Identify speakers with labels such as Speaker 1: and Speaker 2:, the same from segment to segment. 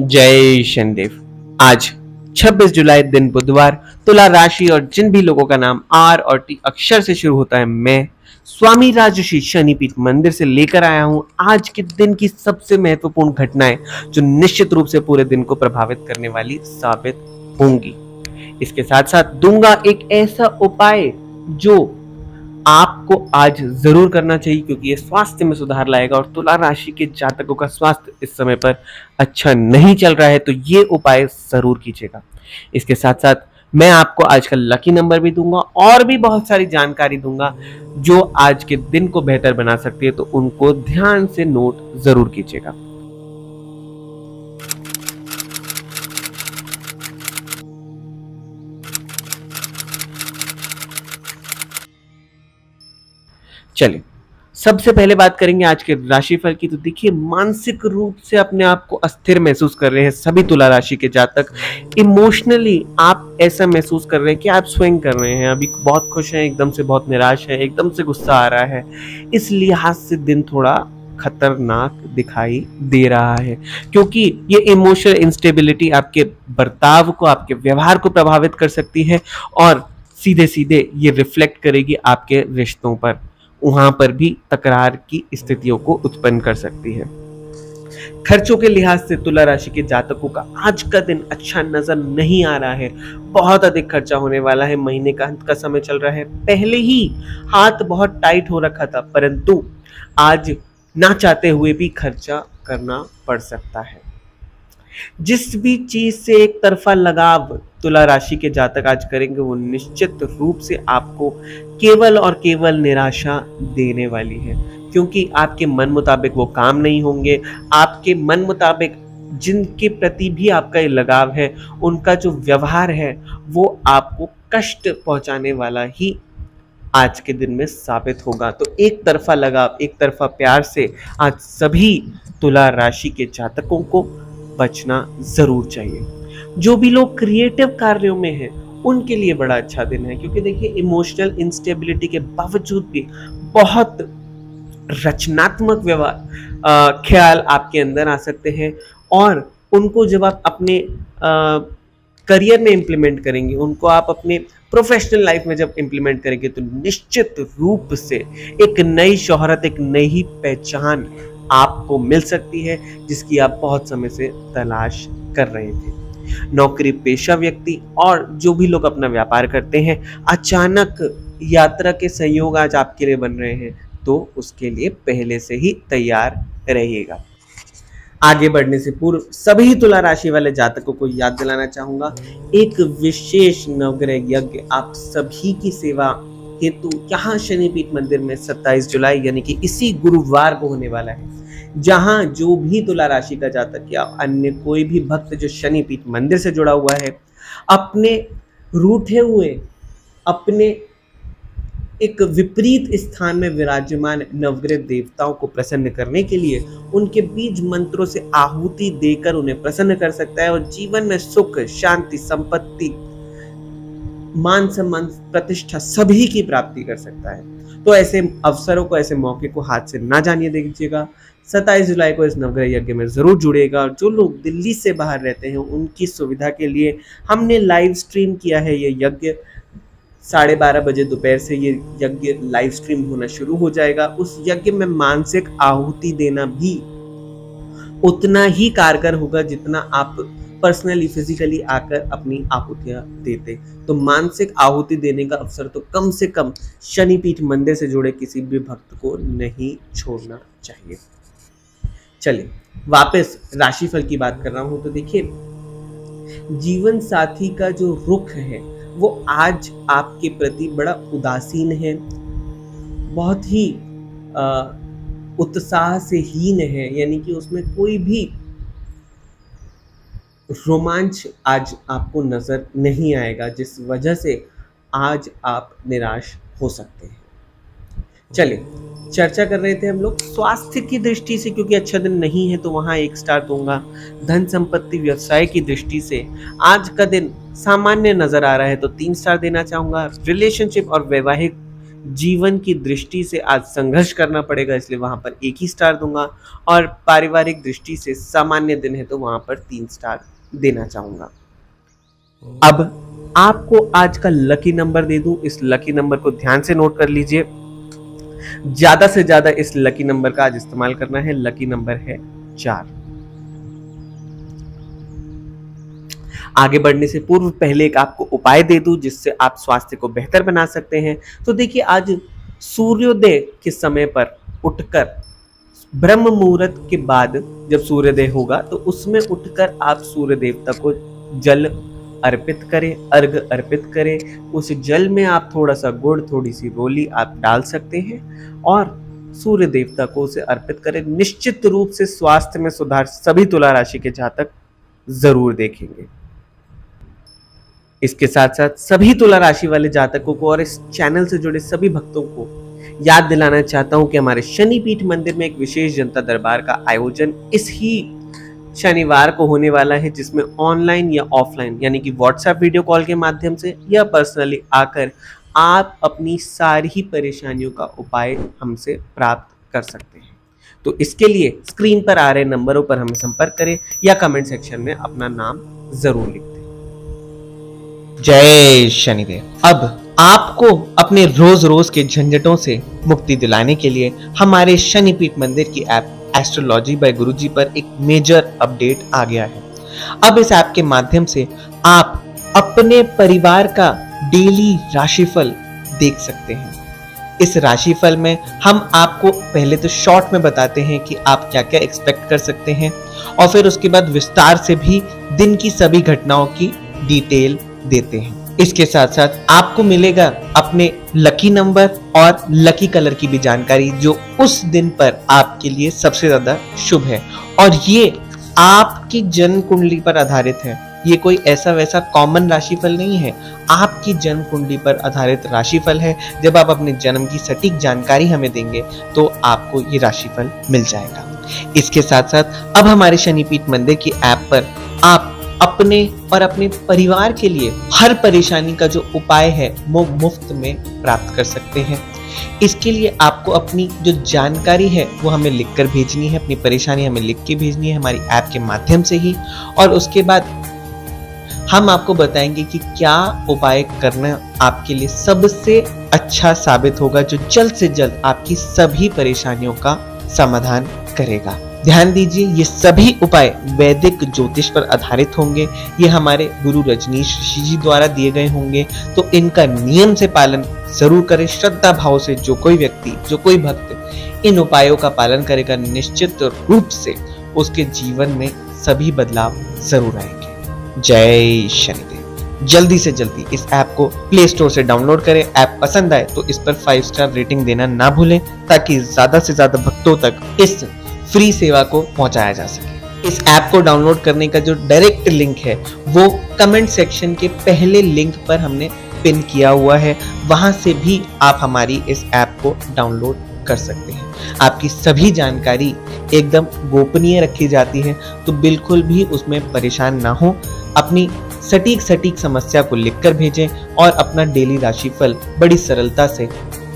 Speaker 1: जय शनिदेव। आज 26 जुलाई, दिन बुधवार, तुला राशि और जिन भी लोगों का नाम आर और टी अक्षर से शुरू होता है, मैं, स्वामी राजशी शनिपीठ मंदिर से लेकर आया हूँ। आज के दिन की सबसे महत्वपूर्ण घटनाएँ, जो निश्चित रूप से पूरे दिन को प्रभावित करने वाली साबित होंगी। इसके साथ साथ दूँगा एक ऐसा उपाय, जो आपको आज ज़रूर करना चाहिए, क्योंकि ये स्वास्थ्य में सुधार लाएगा और तुला राशि के जातकों का स्वास्थ्य इस समय पर अच्छा नहीं चल रहा है तो ये उपाय ज़रूर कीजिएगा। इसके साथ साथ मैं आपको आज का लकी नंबर भी दूँगा और भी बहुत सारी जानकारी दूँगा जो आज के दिन को बेहतर बना सकती है तो उनको ध्यान से नोट ज़रूर कीजिएगा। चलिए, सबसे पहले बात करेंगे आज के राशिफल की। तो देखिए, मानसिक रूप से अपने आप को अस्थिर महसूस कर रहे हैं सभी तुला राशि के जातक। इमोशनली आप ऐसा महसूस कर रहे हैं कि आप स्विंग कर रहे हैं। अभी बहुत खुश हैं, एकदम से बहुत निराश है, एकदम से गुस्सा आ रहा है। इस लिहाज से दिन थोड़ा खतरनाक दिखाई दे रहा है, क्योंकि ये इमोशनल इंस्टेबिलिटी आपके बर्ताव को, आपके व्यवहार को प्रभावित कर सकती है और सीधे सीधे ये रिफ्लेक्ट करेगी आपके रिश्तों पर। वहाँ पर भी तकरार की स्थितियों को उत्पन्न कर सकती है। खर्चों के लिहाज से तुला राशि के जातकों का आज का दिन अच्छा नज़र नहीं आ रहा है। बहुत अधिक खर्चा होने वाला है। महीने का अंत का समय चल रहा है। पहले ही हाथ बहुत टाइट हो रखा था, परंतु आज ना चाहते हुए भी खर्चा करना पड़ सकता है। जिस भी चीज़ से एक तरफा लगाव तुला राशि के जातक आज करेंगे, वो निश्चित रूप से आपको केवल और केवल निराशा देने वाली है। क्योंकि आपके मन मुताबिक वो काम नहीं होंगे, आपके मन मुताबिक जिनके प्रति भी आपका ये लगाव है, उनका जो व्यवहार है, वो आपको कष्ट पहुँचाने वाला ही आज के दिन में साबित होगा। तो एक तरफा लगाव, एक तरफा प्यार से आज सभी तुला राशि के जातकों को बचना ज़रूर चाहिए। जो भी लोग क्रिएटिव कार्यों में हैं, उनके लिए बड़ा अच्छा दिन है। क्योंकि देखिए इमोशनल इंस्टेबिलिटी के बावजूद भी बहुत रचनात्मक व्यवहार ख्याल आपके अंदर आ सकते हैं और उनको जब आप अपने करियर में इम्प्लीमेंट करेंगे, उनको आप अपने प्रोफेशनल लाइफ में जब इम्प्लीमेंट करेंगे तो निश्चित रूप से एक नई शोहरत, एक नई पहचान आपको मिल सकती है, जिसकी आप बहुत समय से तलाश कर रहे थे। नौकरी पेशा व्यक्ति और जो भी लोग अपना व्यापार करते हैं, अचानक यात्रा के सहयोग आज आपके लिए बन रहे हैं तो उसके लिए पहले से ही तैयार रहिएगा। आगे बढ़ने से पूर्व सभी तुला राशि वाले जातकों को याद दिलाना चाहूँगा। एक विशेष नवग्रह यज्ञ आप सभी की सेवा हेतु, यहाँ शनिपीठ मंदिर में 27 जुलाई यानी कि इसी गुरुवार को होने वाला है। जहाँ जो भी तुला राशि का जातक या अन्य कोई भी भक्त जो शनिपीठ मंदिर से जुड़ा हुआ है, अपने रूठे हुए, अपने एक विपरीत स्थान में विराजमान नवग्रह देवताओं को प्रसन्न करने के लिए उनके बीज मंत्रों से आहुति देकर उन्हें प्रसन्न कर सकता है और जीवन में सुख, शांति, संपत्ति, मान सम्मान, प्रतिष्ठा सभी की प्राप्ति कर सकता है। तो ऐसे अवसरों को, ऐसे मौके को हाथ से ना जानिए दीजिएगा सत्ताईस जुलाई को इस नवग्रह यज्ञ में ज़रूर जुड़ेगा। और जो लोग दिल्ली से बाहर रहते हैं, उनकी सुविधा के लिए हमने लाइव स्ट्रीम किया है ये यज्ञ। साढ़े बारह बजे दोपहर से ये यज्ञ लाइव स्ट्रीम होना शुरू हो जाएगा। उस यज्ञ में मानसिक आहुति देना भी उतना ही कारगर होगा जितना आप पर्सनली फिजिकली आकर अपनी आहुतियाँ देते। तो मानसिक आहुति देने का अवसर तो कम से कम शनिपीठ मंदिर से जुड़े किसी भी भक्त को नहीं छोड़ना चाहिए। चलिए, वापस राशिफल की बात कर रहा हूँ तो देखिए, जीवन साथी का जो रुख है, वो आज आपके प्रति बड़ा उदासीन है, बहुत ही उत्साह से हीन है, यानी कि उसमें कोई भी रोमांच आज आपको नज़र नहीं आएगा, जिस वजह से आज आप निराश हो सकते हैं। चलिए, चर्चा कर रहे थे हम लोग। स्वास्थ्य की दृष्टि से, क्योंकि अच्छा दिन नहीं है तो वहाँ एक स्टार दूँगा धन संपत्ति व्यवसाय की दृष्टि से, आज का दिन सामान्य नज़र आ रहा है तो तीन स्टार देना चाहूँगा। रिलेशनशिप और वैवाहिक जीवन की दृष्टि से आज संघर्ष करना पड़ेगा, इसलिए वहाँ पर एक ही स्टार दूँगा। और पारिवारिक दृष्टि से सामान्य दिन है तो वहाँ पर तीन स्टार देना चाहूँगा। अब आपको आज का लकी नंबर दे दूँ। इस लकी नंबर को ध्यान से नोट कर लीजिए। ज़्यादा से ज़्यादा इस लकी नंबर का आज इस्तेमाल करना है। लकी नंबर है चार। आगे बढ़ने से पूर्व पहले एक आपको उपाय दे दूँ, जिससे आप स्वास्थ्य को बेहतर बना सकते हैं। तो देखिए, आज सूर्योदय के समय पर उठकर, ब्रह्म मुहूर्त के बाद जब सूर्योदय होगा तो उसमें उठकर आप सूर्य देवता को जल अर्पित करें, अर्घ अर्पित करें। उस जल में आप थोड़ा सा गुड़ थोड़ी सी रोली आप डाल सकते हैं और सूर्य देवता को उसे अर्पित करें। निश्चित रूप से स्वास्थ्य में सुधार सभी तुला राशि के जातक ज़रूर देखेंगे। इसके साथ साथ सभी तुला राशि वाले जातकों को और इस चैनल से जुड़े सभी भक्तों को याद दिलाना चाहता हूँ कि हमारे शनिपीठ मंदिर में एक विशेष जनता दरबार का आयोजन इस ही शनिवार को होने वाला है, जिसमें ऑनलाइन या ऑफलाइन यानी कि व्हाट्सएप वीडियो कॉल के माध्यम से या पर्सनली आकर आप अपनी सारी परेशानियों का उपाय हमसे प्राप्त कर सकते हैं। तो इसके लिए स्क्रीन पर आ रहे नंबरों पर हमें संपर्क करें या कमेंट सेक्शन में अपना नाम ज़रूर लिख दें। जय शनिदेव। अब आपको अपने रोज रोज के झंझटों से मुक्ति दिलाने के लिए हमारे शनिपीठ मंदिर की ऐप एस्ट्रोलॉजी बाय गुरुजी पर एक मेजर अपडेट आ गया है। अब इस ऐप के माध्यम से आप अपने परिवार का डेली राशिफल देख सकते हैं। इस राशिफल में हम आपको पहले तो शॉर्ट में बताते हैं कि आप क्या क्या एक्सपेक्ट कर सकते हैं और फिर उसके बाद विस्तार से भी दिन की सभी घटनाओं की डिटेल देते हैं। इसके साथ साथ आपको मिलेगा अपने लकी नंबर और लकी कलर की भी जानकारी, जो उस दिन पर आपके लिए सबसे ज़्यादा शुभ है। और ये आपकी जन्म कुंडली पर आधारित है। ये कोई ऐसा वैसा कॉमन राशिफल नहीं है। आपकी जन्म कुंडली पर आधारित राशिफल है। जब आप अपने जन्म की सटीक जानकारी हमें देंगे तो आपको ये राशिफल मिल जाएगा। इसके साथ साथ अब हमारे शनिपीठ मंदिर की ऐप पर आप अपने और अपने परिवार के लिए हर परेशानी का जो उपाय है, वो मुफ़्त में प्राप्त कर सकते हैं। इसके लिए आपको अपनी जो जानकारी है, वो हमें लिखकर भेजनी है, अपनी परेशानी हमें लिख के भेजनी है हमारी ऐप के माध्यम से ही। और उसके बाद हम आपको बताएँगे कि क्या उपाय करना आपके लिए सबसे अच्छा साबित होगा, जो जल्द से जल्द आपकी सभी परेशानियों का समाधान करेगा। ध्यान दीजिए, ये सभी उपाय वैदिक ज्योतिष पर आधारित होंगे। ये हमारे गुरु रजनीश ऋषि जी द्वारा दिए गए होंगे। तो इनका नियम से पालन ज़रूर करें। श्रद्धा भाव से जो कोई व्यक्ति, जो कोई भक्त इन उपायों का पालन करेगा, निश्चित रूप से उसके जीवन में सभी बदलाव ज़रूर आएँगे। जय शनिदेव। जल्दी से जल्दी इस ऐप को प्ले स्टोर से डाउनलोड करें। ऐप पसंद आए तो इस पर फाइव स्टार रेटिंग देना ना भूलें, ताकि ज़्यादा से ज़्यादा भक्तों तक इस फ्री सेवा को पहुँचाया जा सके। इस ऐप को डाउनलोड करने का जो डायरेक्ट लिंक है, वो कमेंट सेक्शन के पहले लिंक पर हमने पिन किया हुआ है। वहाँ से भी आप हमारी इस ऐप को डाउनलोड कर सकते हैं। आपकी सभी जानकारी एकदम गोपनीय रखी जाती है तो बिल्कुल भी उसमें परेशान ना हो। अपनी सटीक सटीक समस्या को लिखकर भेजें और अपना डेली राशिफल बड़ी सरलता से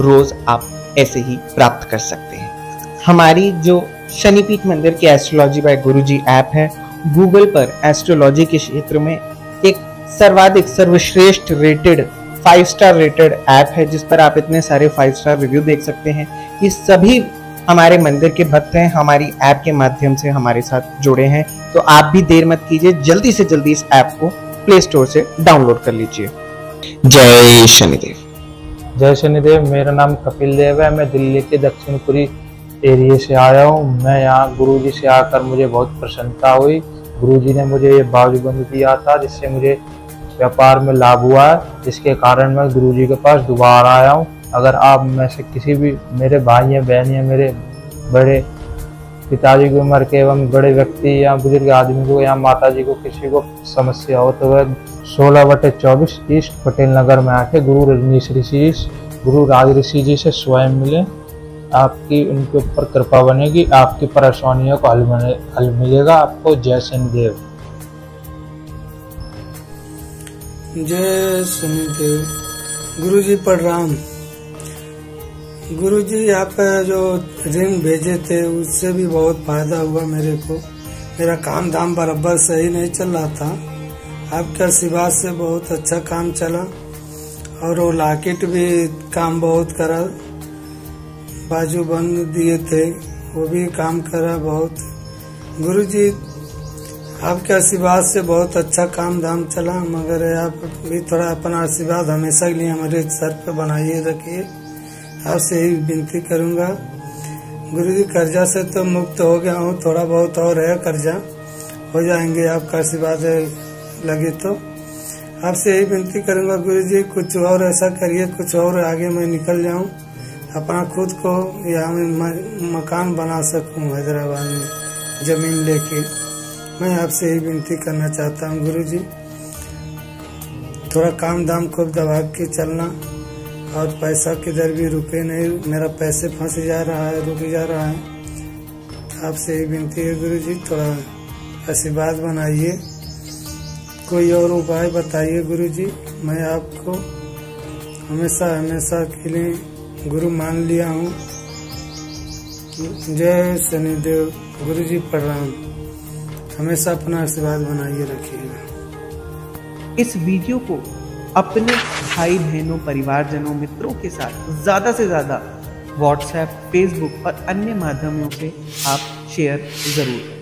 Speaker 1: रोज आप ऐसे ही प्राप्त कर सकते हैं। हमारी जो शनिपीठ मंदिर की एस्ट्रोलॉजी बाय गुरुजी ऐप है। गूगल पर एस्ट्रोलॉजी के क्षेत्र में एक सर्वाधिक सर्वश्रेष्ठ rated five star rated app है, जिस पर आप इतने सारे फाइव स्टार रिव्यू देख सकते हैं। ये सभी हमारे मंदिर के भक्त हैं, हमारी ऐप के माध्यम से हमारे साथ जुड़े हैं। तो आप भी देर मत कीजिए, जल्दी से जल्दी इस ऐप को प्ले स्टोर से डाउनलोड कर लीजिए। जय शनिदेव।
Speaker 2: जय शनिदेव, मेरा नाम कपिल देव है। मैं दिल्ली के दक्षिणपुरी एरिए से आया हूँ। मैं यहाँ गुरु जी से आकर मुझे बहुत प्रसन्नता हुई। गुरु जी ने मुझे ये बाजूबंद दिया था, जिससे मुझे व्यापार में लाभ हुआ है, जिसके कारण मैं गुरु जी के पास दोबारा आया हूँ। अगर आप में से किसी भी मेरे भाई या बहन या मेरे बड़े पिताजी की उम्र के एवं बड़े व्यक्ति या बुज़ुर्ग आदमी को या माता जी को किसी को समस्या हो तो वह सोलह बटे चौबीस ईस्ट पटेल नगर में आके गुरु रजनीश ऋषि गुरु राज ऋषि जी से स्वयं मिले। आपकी, उनके ऊपर कृपा बनेगी, आपकी परेशानियों को हल हल मिलेगा आपको। जय शनिदेव
Speaker 3: जय शनिदेव गुरु जी प्रणाम गुरु जी आप जो रिंग भेजे थे, उससे भी बहुत फ़ायदा हुआ मेरे को। मेरा काम धाम बराबर सही नहीं चल रहा था। आपके आशीर्वाद से बहुत अच्छा काम चला। और वो लाकेट भी काम बहुत करा। बाजू बंद दिए थे। वो भी काम करा बहुत। गुरु जी आपके आशीर्वाद से बहुत अच्छा काम धाम चला, मगर आप भी थोड़ा अपना आशीर्वाद हमेशा के लिए हमारे सर पर बनाइए, रखिए। आपसे यही विनती करूँगा। गुरु जी कर्जा से तो मुक्त हो गया हूँ, थोड़ा बहुत और है कर्जा। हो जाएँगे, आपका आशीर्वाद लगे तो। आपसे यही विनती करूँगा गुरु जी कुछ और ऐसा करिए, कुछ और आगे मैं निकल जाऊँ। अपना खुद को यहाँ में, मकान बना सकूँ हैदराबाद में, ज़मीन लेके। मैं आपसे यही विनती करना चाहता हूँ गुरु जी थोड़ा काम दाम खूब दबा के चलना, और पैसा किधर भी रुके नहीं, मेरा पैसे फंस जा रहा है, रुक जा रहा है। आपसे यही विनती है गुरु जी थोड़ा आशीर्वाद बनाइए। कोई और उपाय बताइए गुरु जी मैं आपको हमेशा हमेशा के लिए गुरु मान लिया हूँ। जय शनिदेव गुरु जी प्रणाम। हमेशा अपना आशीर्वाद बनाइए रखिएगा।
Speaker 1: इस वीडियो को अपने भाई बहनों, परिवारजनों, मित्रों के साथ ज़्यादा से ज़्यादा व्हाट्सएप, फेसबुक और अन्य माध्यमों से आप शेयर ज़रूर करें।